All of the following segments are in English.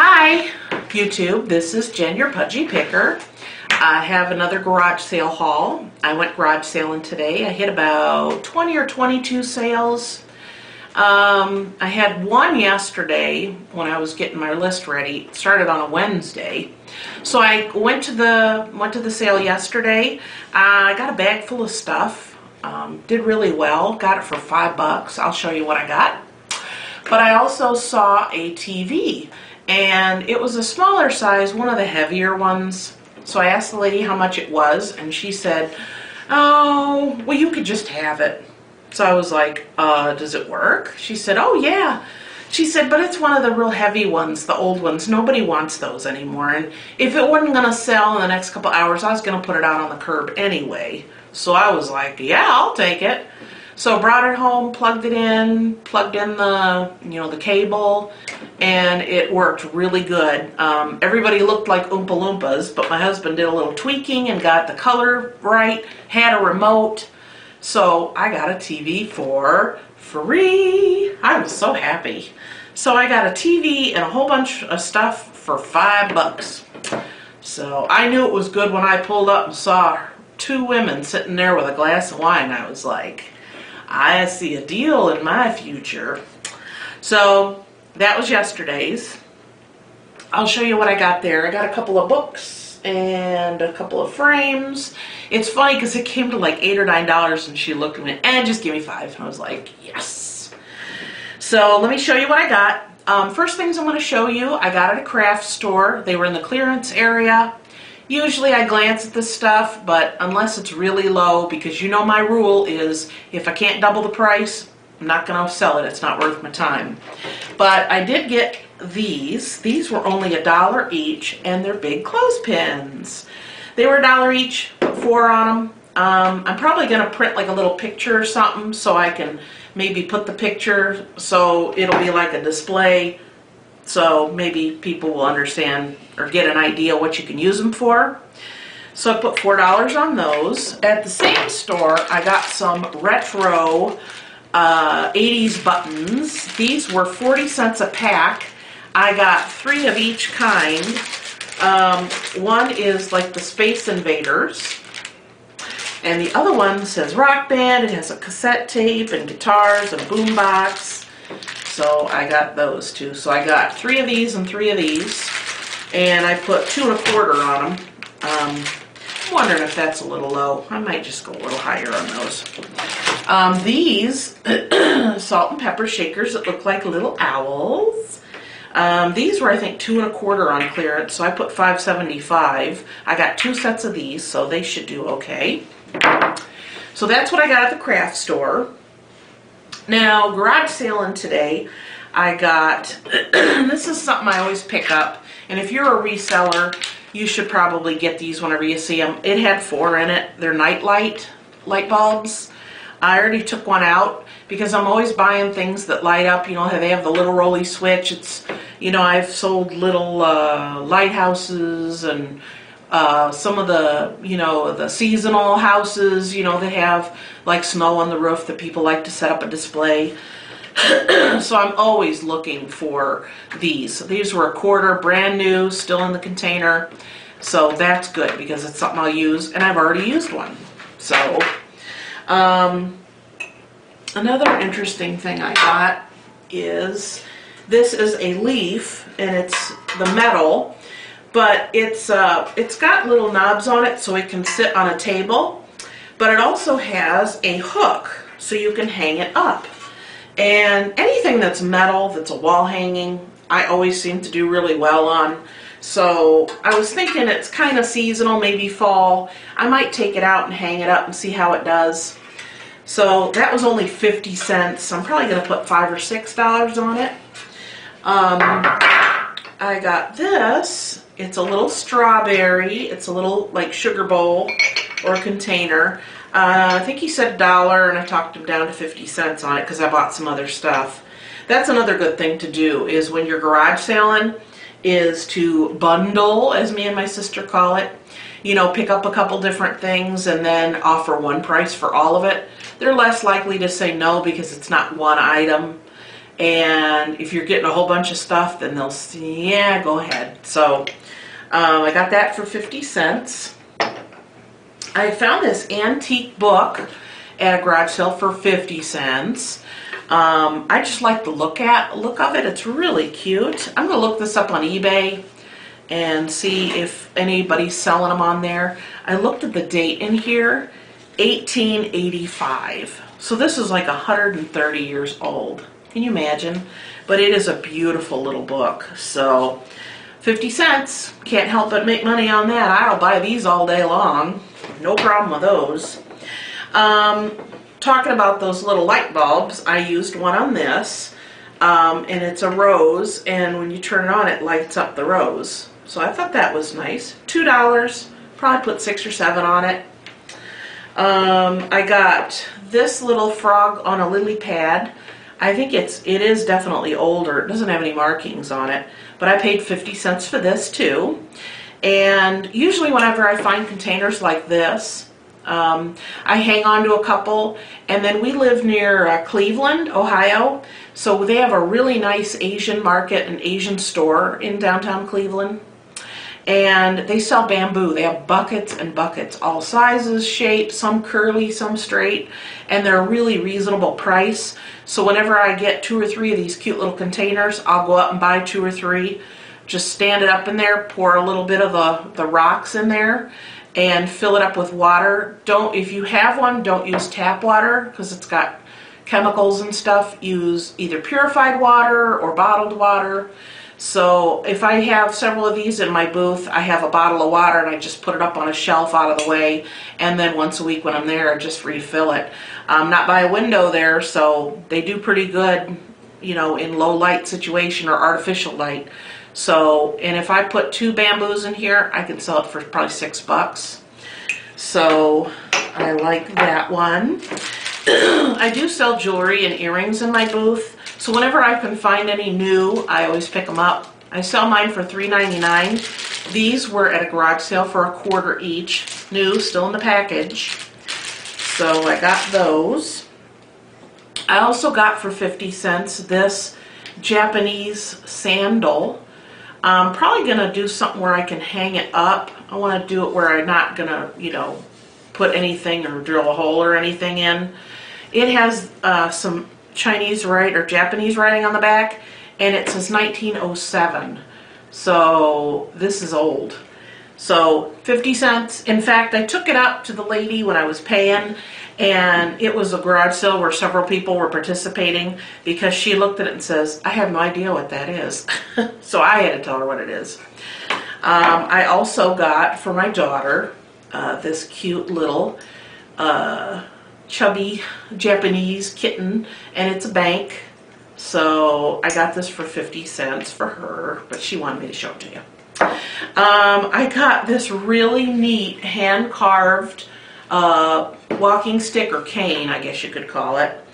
Hi, YouTube. This is Jen, your Pudgy Picker. I have another garage sale haul. I went garage sailing today. I hit about 20 or 22 sales. Um, I had one yesterday when I was getting my list ready. It started on a Wednesday. So I went to the went to the sale yesterday. Uh, I got a bag full of stuff. Um, did really well. Got it for five bucks. I'll show you what I got. But I also saw a TV and it was a smaller size, one of the heavier ones. So I asked the lady how much it was and she said, oh, well you could just have it. So I was like, uh, does it work? She said, oh yeah. She said, but it's one of the real heavy ones, the old ones. Nobody wants those anymore. And if it wasn't going to sell in the next couple hours, I was going to put it out on the curb anyway. So I was like, yeah, I'll take it. So brought it home, plugged it in, plugged in the, you know, the cable, and it worked really good. Um, everybody looked like Oompa Loompas, but my husband did a little tweaking and got the color right, had a remote. So I got a TV for free. I was so happy. So I got a TV and a whole bunch of stuff for five bucks. So I knew it was good when I pulled up and saw two women sitting there with a glass of wine. I was like, I see a deal in my future. So that was yesterday's. I'll show you what I got there. I got a couple of books and a couple of frames. It's funny because it came to like eight or nine dollars and she looked at me and just give me five. And I was like, yes. So let me show you what I got. Um, first things I'm going to show you, I got at a craft store. They were in the clearance area. Usually I glance at this stuff, but unless it's really low, because you know my rule is if I can't double the price, I'm not going to sell it. It's not worth my time. But I did get these. These were only a dollar each, and they're big clothespins. They were a dollar each, four on them. Um, I'm probably going to print like a little picture or something so I can maybe put the picture so it'll be like a display so maybe people will understand or get an idea what you can use them for. So I put $4 on those. At the same store, I got some retro uh, 80s buttons. These were 40 cents a pack. I got three of each kind. Um, one is like the Space Invaders. And the other one says Rock Band. It has a cassette tape and guitars and boombox. So I got those two. So I got three of these and three of these. And I put two and a quarter on them. Um, I'm wondering if that's a little low. I might just go a little higher on those. Um, these salt and pepper shakers that look like little owls. Um, these were, I think, two and a quarter on clearance, so I put 575. I got two sets of these, so they should do okay. So that's what I got at the craft store. Now, garage sailing today, I got, this is something I always pick up, and if you're a reseller, you should probably get these whenever you see them. It had four in it. They're night light, light bulbs. I already took one out because I'm always buying things that light up. You know, they have the little rolly switch. It's, you know, I've sold little uh, lighthouses and uh, some of the, you know, the seasonal houses, you know, they have like snow on the roof that people like to set up a display. so I'm always looking for these. These were a quarter, brand new, still in the container. So that's good because it's something I'll use, and I've already used one. So, um, another interesting thing I got is this is a leaf, and it's the metal but it's uh, it's got little knobs on it so it can sit on a table but it also has a hook so you can hang it up. And anything that's metal that's a wall hanging I always seem to do really well on. So I was thinking it's kind of seasonal maybe fall. I might take it out and hang it up and see how it does. So that was only 50 cents. I'm probably gonna put five or six dollars on it. Um, I got this it's a little strawberry. It's a little like sugar bowl or container. Uh, I think he said a dollar and I talked him down to 50 cents on it because I bought some other stuff. That's another good thing to do is when you're garage selling is to bundle, as me and my sister call it. You know, pick up a couple different things and then offer one price for all of it. They're less likely to say no because it's not one item And if you're getting a whole bunch of stuff, then they'll see, yeah, go ahead. So um, I got that for 50 cents. I found this antique book at a garage sale for 50 cents. Um, I just like the look at look of it. It's really cute. I'm gonna look this up on eBay and see if anybody's selling them on there. I looked at the date in here, 1885. So this is like 130 years old. Can you imagine? But it is a beautiful little book. So 50 cents. Can't help but make money on that. I'll buy these all day long. No problem with those. Um, talking about those little light bulbs, I used one on this. Um, and it's a rose, and when you turn it on, it lights up the rose. So I thought that was nice. Two dollars. Probably put six or seven on it. Um, I got this little frog on a lily pad. I think it's it is definitely older. It doesn't have any markings on it, but I paid 50 cents for this too. And usually whenever I find containers like this, um, I hang on to a couple. And then we live near uh, Cleveland, Ohio, so they have a really nice Asian market, and Asian store in downtown Cleveland and they sell bamboo. They have buckets and buckets, all sizes, shapes, some curly, some straight, and they're a really reasonable price. So whenever I get two or three of these cute little containers, I'll go out and buy two or three, just stand it up in there, pour a little bit of the, the rocks in there, and fill it up with water. Don't, if you have one, don't use tap water because it's got chemicals and stuff. Use either purified water or bottled water. So if I have several of these in my booth, I have a bottle of water and I just put it up on a shelf out of the way. And then once a week when I'm there, I just refill it. I'm not by a window there, so they do pretty good, you know, in low light situation or artificial light. So, and if I put two bamboos in here, I can sell it for probably six bucks. So I like that one. I do sell jewelry and earrings in my booth. So whenever I can find any new, I always pick them up. I sell mine for $3.99. These were at a garage sale for a quarter each. New, still in the package. So I got those. I also got for 50 cents this Japanese sandal. I'm probably going to do something where I can hang it up. I want to do it where I'm not going to, you know, put anything or drill a hole or anything in. It has uh, some Chinese write or Japanese writing on the back, and it says 1907. So this is old. So 50 cents. In fact, I took it up to the lady when I was paying, and it was a garage sale where several people were participating because she looked at it and says, I have no idea what that is. so I had to tell her what it is. Um, I also got for my daughter uh, this cute little uh, chubby Japanese kitten and it's a bank. So I got this for 50 cents for her, but she wanted me to show it to you. Um, I got this really neat hand carved uh, walking stick or cane, I guess you could call it.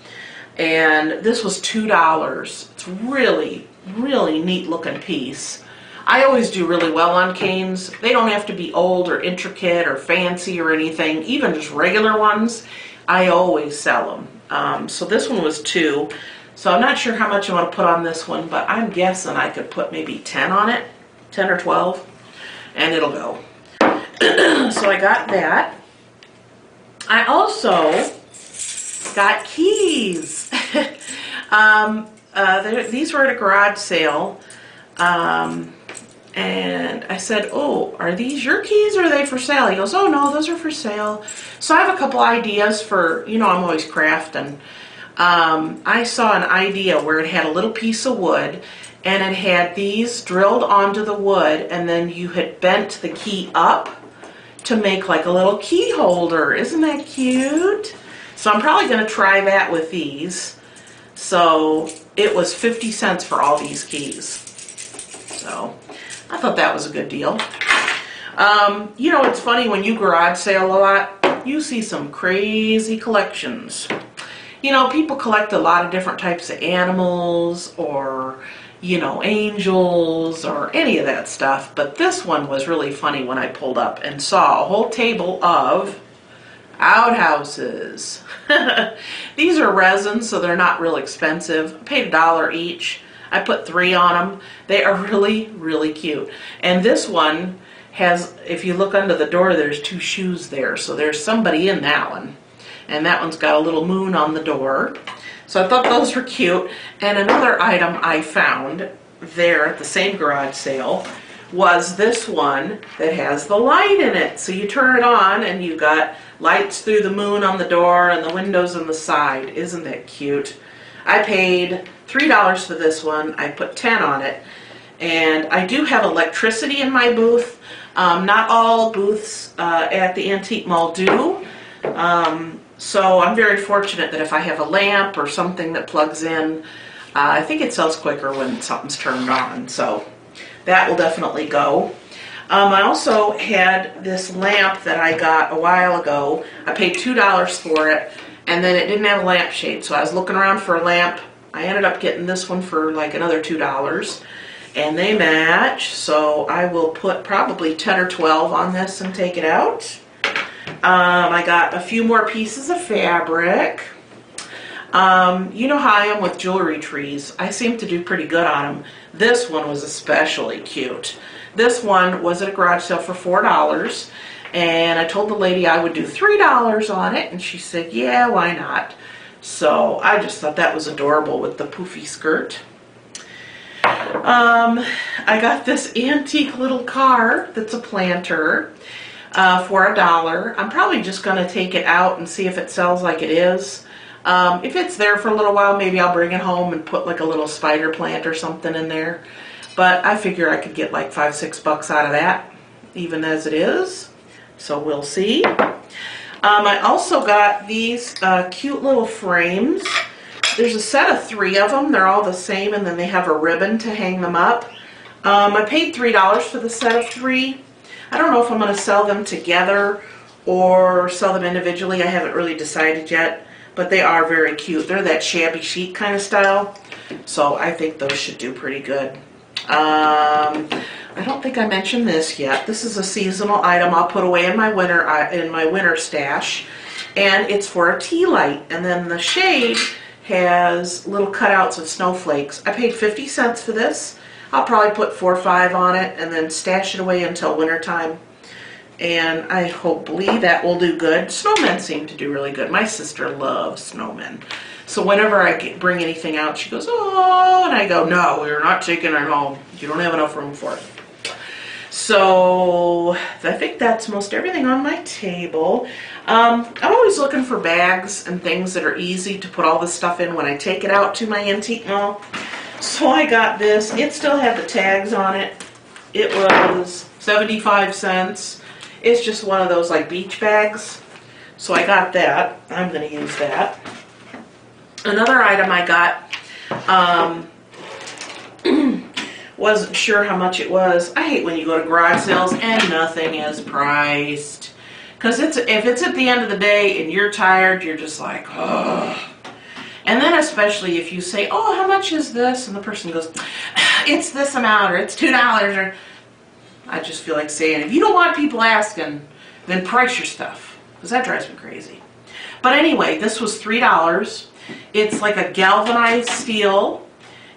And this was $2. It's really, really neat looking piece. I always do really well on canes. They don't have to be old or intricate or fancy or anything, even just regular ones. I always sell them. Um, so this one was two. So I'm not sure how much I want to put on this one, but I'm guessing I could put maybe 10 on it, 10 or 12, and it'll go. so I got that. I also got keys. um, uh, these were at a garage sale. Um, and I said, oh, are these your keys or are they for sale? He goes, oh no, those are for sale. So I have a couple ideas for, you know, I'm always crafting. Um, I saw an idea where it had a little piece of wood and it had these drilled onto the wood and then you had bent the key up to make like a little key holder. Isn't that cute? So I'm probably going to try that with these. So it was 50 cents for all these keys. So I thought that was a good deal. Um, you know, it's funny when you garage sale a lot, you see some crazy collections. You know, people collect a lot of different types of animals or, you know, angels or any of that stuff. But this one was really funny when I pulled up and saw a whole table of outhouses. These are resin, so they're not real expensive. I paid a dollar each. I put three on them. They are really, really cute. And this one has, if you look under the door, there's two shoes there. So there's somebody in that one. And that one's got a little moon on the door. So I thought those were cute. And another item I found there at the same garage sale was this one that has the light in it. So you turn it on and you've got lights through the moon on the door and the windows on the side. Isn't that cute? I paid $3 for this one. I put 10 on it. And I do have electricity in my booth. Um, not all booths uh, at the Antique Mall do. Um, so I'm very fortunate that if I have a lamp or something that plugs in, uh, I think it sells quicker when something's turned on. So that will definitely go. Um, I also had this lamp that I got a while ago. I paid $2 for it, and then it didn't have a lampshade. So I was looking around for a lamp. I ended up getting this one for like another $2. And they match, so I will put probably 10 or 12 on this and take it out. Um, I got a few more pieces of fabric. Um, you know how I am with jewelry trees. I seem to do pretty good on them. This one was especially cute. This one was at a garage sale for $4 and I told the lady I would do $3 on it and she said, yeah, why not? So I just thought that was adorable with the poofy skirt. Um, I got this antique little car that's a planter uh, for a dollar. I'm probably just going to take it out and see if it sells like it is. Um, if it's there for a little while, maybe I'll bring it home and put like a little spider plant or something in there. But I figure I could get like five, six bucks out of that, even as it is. So we'll see. Um, I also got these uh, cute little frames. There's a set of three of them. They're all the same, and then they have a ribbon to hang them up. Um, I paid $3 for the set of three. I don't know if I'm going to sell them together or sell them individually. I haven't really decided yet, but they are very cute. They're that shabby chic kind of style, so I think those should do pretty good. Um, I don't think I mentioned this yet. This is a seasonal item I'll put away in my winter uh, in my winter stash, and it's for a tea light. And then the shade has little cutouts of snowflakes. I paid 50 cents for this. I'll probably put four or five on it and then stash it away until winter time. And I hopefully that will do good. Snowmen seem to do really good. My sister loves snowmen. So whenever I get, bring anything out, she goes, oh, and I go, no, you're not taking it home. You don't have enough room for it. So I think that's most everything on my table. Um, I'm always looking for bags and things that are easy to put all this stuff in when I take it out to my antique mall. So I got this. It still had the tags on it. It was 75 cents. It's just one of those like beach bags. So I got that. I'm going to use that. Another item I got, um, wasn't sure how much it was. I hate when you go to garage sales and nothing is priced. Because it's if it's at the end of the day and you're tired, you're just like. And then especially if you say, oh, how much is this? And the person goes, it's this amount or it's $2 or I just feel like saying, if you don't want people asking, then price your stuff. Because that drives me crazy. But anyway, this was $3. It's like a galvanized steel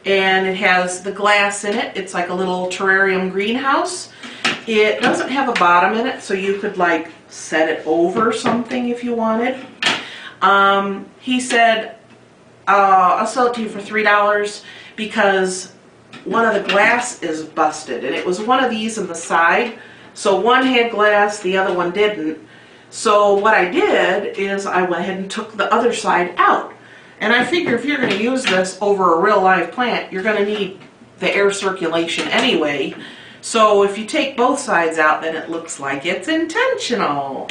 and it has the glass in it. It's like a little terrarium greenhouse. It doesn't have a bottom in it, so you could like set it over something if you wanted. Um, he said, uh, I'll sell it to you for $3 because one of the glass is busted and it was one of these in the side. So one had glass, the other one didn't. So what I did is I went ahead and took the other side out. And I figure if you're going to use this over a real live plant, you're going to need the air circulation anyway. So if you take both sides out, then it looks like it's intentional.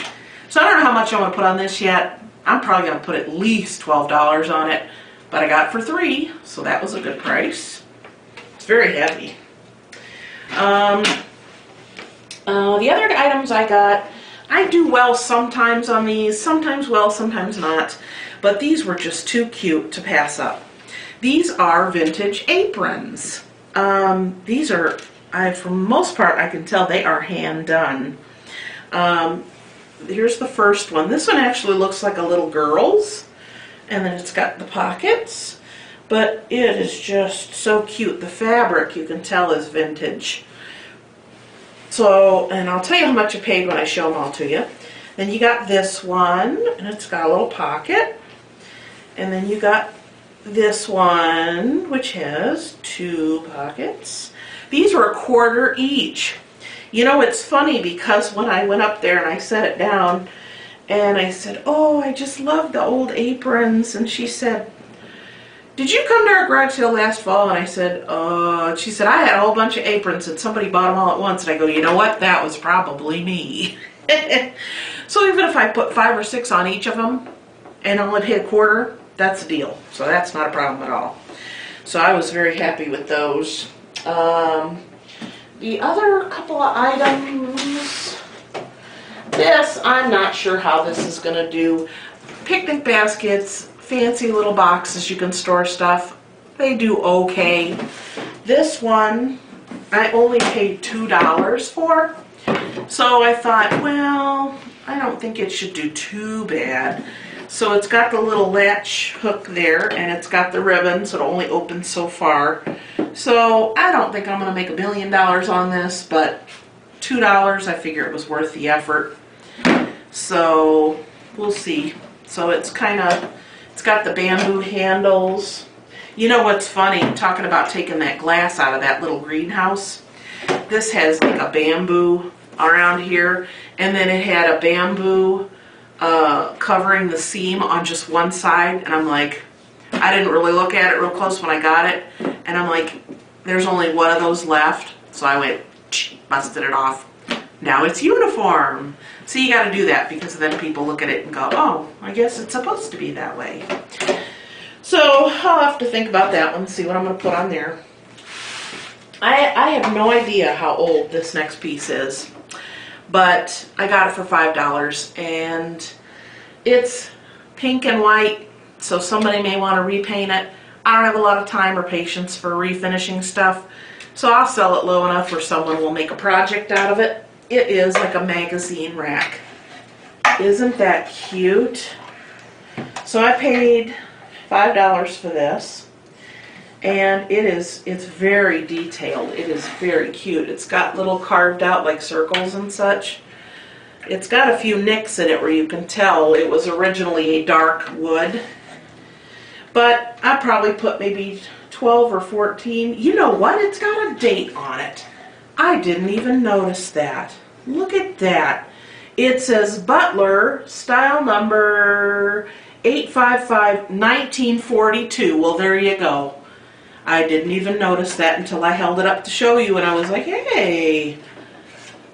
So I don't know how much I'm going to put on this yet. I'm probably going to put at least $12 on it. But I got for three, so that was a good price. It's very heavy. Um, uh, the other items I got, I do well sometimes on these, sometimes well, sometimes not. But these were just too cute to pass up. These are vintage aprons. Um, these are, I, for most part, I can tell they are hand done. Um, here's the first one. This one actually looks like a little girl's. And then it's got the pockets. But it is just so cute. The fabric, you can tell, is vintage. So, and I'll tell you how much I paid when I show them all to you. Then you got this one, and it's got a little pocket. And then you got this one, which has two pockets. These were a quarter each. You know, it's funny because when I went up there and I set it down, and I said, oh, I just love the old aprons. And she said, did you come to our garage sale last fall? And I said, uh, she said, I had a whole bunch of aprons and somebody bought them all at once. And I go, you know what? That was probably me. so even if I put five or six on each of them and only pay a quarter, that's a deal. So that's not a problem at all. So I was very happy with those. Um, the other couple of items, this, I'm not sure how this is going to do. Picnic baskets, fancy little boxes you can store stuff. They do okay. This one, I only paid $2 for. So I thought, well, I don't think it should do too bad. So it's got the little latch hook there and it's got the ribbon so it only opens so far. So I don't think I'm going to make a million dollars on this, but $2 I figure it was worth the effort. So we'll see. So it's kind of, it's got the bamboo handles. You know what's funny, talking about taking that glass out of that little greenhouse? This has like a bamboo around here and then it had a bamboo uh, covering the seam on just one side and I'm like, I didn't really look at it real close when I got it and I'm like, there's only one of those left. So I went, busted it off. Now it's uniform. So you got to do that because then people look at it and go, oh, I guess it's supposed to be that way. So I'll have to think about that one, see what I'm going to put on there. I, I have no idea how old this next piece is but I got it for $5 and it's pink and white so somebody may want to repaint it. I don't have a lot of time or patience for refinishing stuff so I'll sell it low enough where someone will make a project out of it. It is like a magazine rack. Isn't that cute? So I paid $5 for this. And it is it's very detailed. It is very cute. It's got little carved out like circles and such. It's got a few nicks in it where you can tell it was originally a dark wood. But I probably put maybe 12 or 14 you know what? It's got a date on it I didn't even notice that look at that it says Butler style number 855 1942 well there you go I didn't even notice that until I held it up to show you and I was like, hey.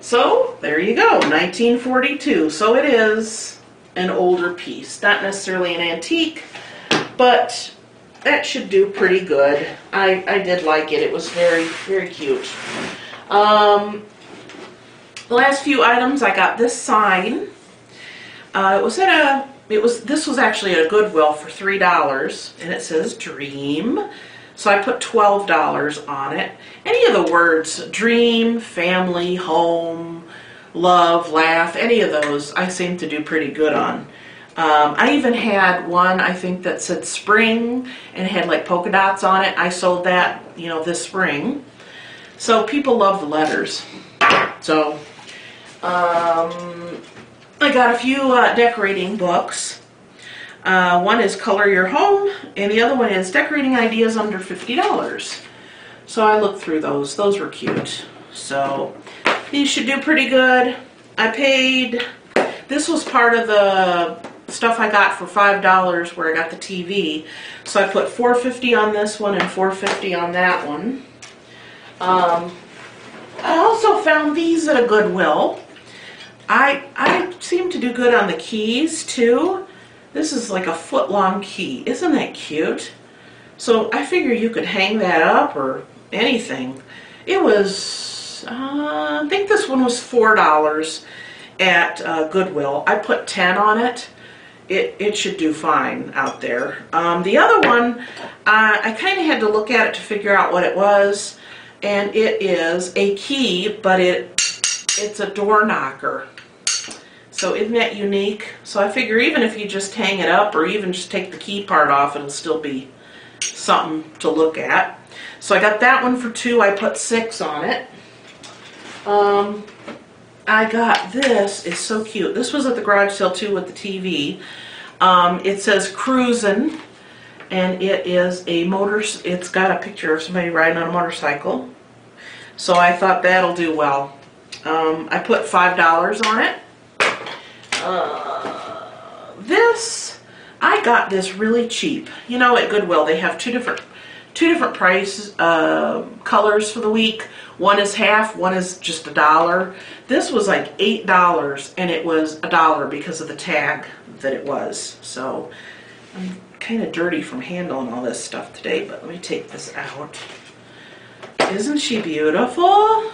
So there you go, 1942. So it is an older piece. Not necessarily an antique, but that should do pretty good. I, I did like it. It was very, very cute. Um, the last few items, I got this sign. Uh, it was at a, it was, this was actually at a Goodwill for $3, and it says Dream. So I put $12 on it. Any of the words, dream, family, home, love, laugh, any of those I seem to do pretty good on. Um, I even had one, I think, that said spring and had like polka dots on it. I sold that, you know, this spring. So people love the letters. So um, I got a few uh, decorating books. Uh, one is Color Your Home, and the other one is Decorating Ideas Under $50. So I looked through those. Those were cute. So these should do pretty good. I paid, this was part of the stuff I got for $5 where I got the TV. So I put $4.50 on this one and $4.50 on that one. Um, I also found these at a Goodwill. I, I seem to do good on the keys too. This is like a foot long key. Isn't that cute? So I figure you could hang that up or anything. It was, uh, I think this one was $4 at uh, Goodwill. I put 10 on it. It, it should do fine out there. Um, the other one, uh, I kind of had to look at it to figure out what it was. And it is a key, but it it's a door knocker. So isn't that unique? So I figure even if you just hang it up or even just take the key part off, it'll still be something to look at. So I got that one for two. I put six on it. Um, I got this. It's so cute. This was at the garage sale too with the TV. Um, it says Cruisin' and it is a motor, it's got a picture of somebody riding on a motorcycle. So I thought that'll do well. Um, I put $5 on it. Uh, this, I got this really cheap. You know, at Goodwill, they have two different two different price uh, colors for the week. One is half, one is just a dollar. This was like eight dollars, and it was a dollar because of the tag that it was. So I'm kind of dirty from handling all this stuff today, but let me take this out. Isn't she beautiful?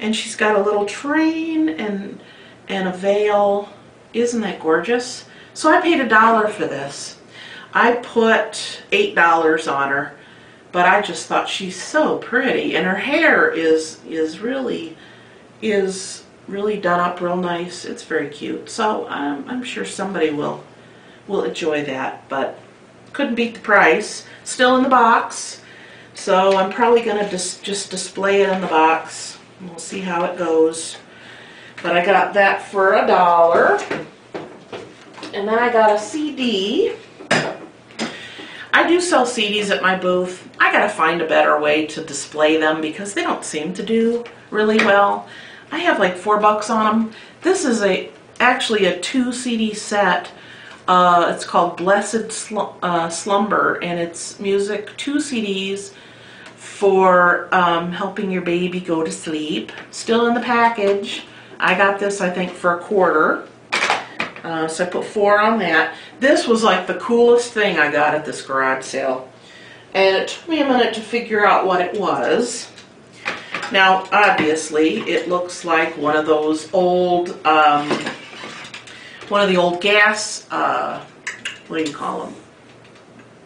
And she's got a little train and and a veil. Isn't that gorgeous? So I paid a dollar for this. I put eight dollars on her, but I just thought she's so pretty, and her hair is is really is really done up real nice. It's very cute. So um, I'm sure somebody will will enjoy that, but couldn't beat the price. Still in the box, so I'm probably gonna just just display it in the box. We'll see how it goes. But I got that for a dollar. And then I got a CD. I do sell CDs at my booth. I gotta find a better way to display them because they don't seem to do really well. I have like four bucks on them. This is a actually a two CD set. Uh, it's called Blessed uh, Slumber and it's music, two CDs for um, helping your baby go to sleep. Still in the package. I got this I think for a quarter. Uh, so I put four on that. This was like the coolest thing I got at this garage sale. And it took me a minute to figure out what it was. Now, obviously, it looks like one of those old, um, one of the old gas, uh, what do you call them?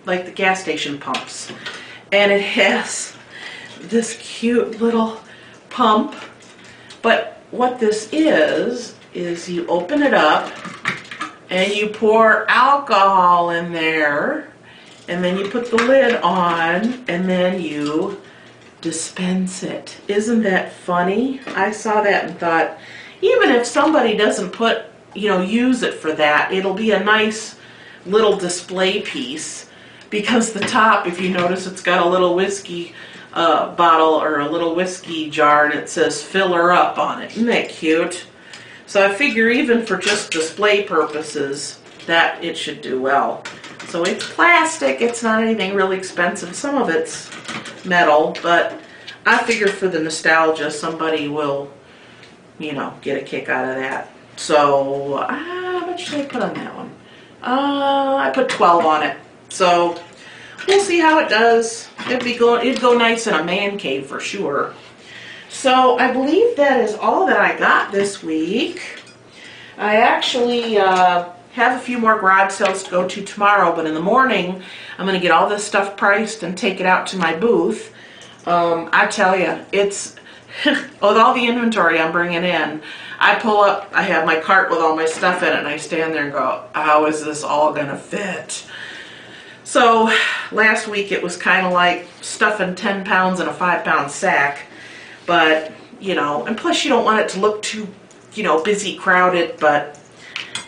Like the gas station pumps. And it has this cute little pump. But what this is, is you open it up and you pour alcohol in there and then you put the lid on and then you dispense it. Isn't that funny? I saw that and thought, even if somebody doesn't put, you know, use it for that, it'll be a nice little display piece because the top, if you notice, it's got a little whiskey uh, bottle or a little whiskey jar and it says fill her up on it. Isn't that cute? So I figure even for just display purposes that it should do well. So it's plastic, it's not anything really expensive. Some of it's metal, but I figure for the nostalgia somebody will, you know, get a kick out of that. So uh, how much did I put on that one? Uh, I put 12 on it. So we'll see how it does. It'd be go, it'd go nice in a man cave for sure. So I believe that is all that I got this week. I actually uh, have a few more garage sales to go to tomorrow, but in the morning I'm going to get all this stuff priced and take it out to my booth. Um, I tell you, it's with all the inventory I'm bringing in, I pull up, I have my cart with all my stuff in it, and I stand there and go, how is this all going to fit? So last week it was kind of like stuffing 10 pounds in a 5 pound sack but you know, and plus you don't want it to look too, you know, busy, crowded, but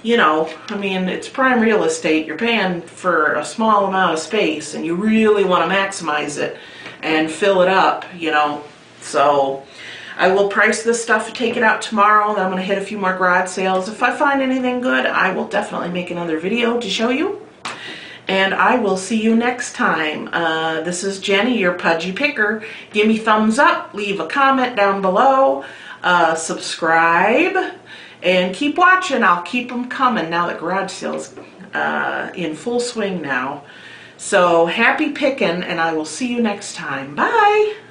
you know, I mean, it's prime real estate. You're paying for a small amount of space and you really want to maximize it and fill it up, you know. So I will price this stuff, take it out tomorrow, then I'm going to hit a few more garage sales. If I find anything good, I will definitely make another video to show you and I will see you next time. Uh, this is Jenny, your Pudgy Picker. Give me thumbs up, leave a comment down below, uh, subscribe, and keep watching. I'll keep them coming now that garage sale's uh, in full swing now. So happy picking, and I will see you next time. Bye!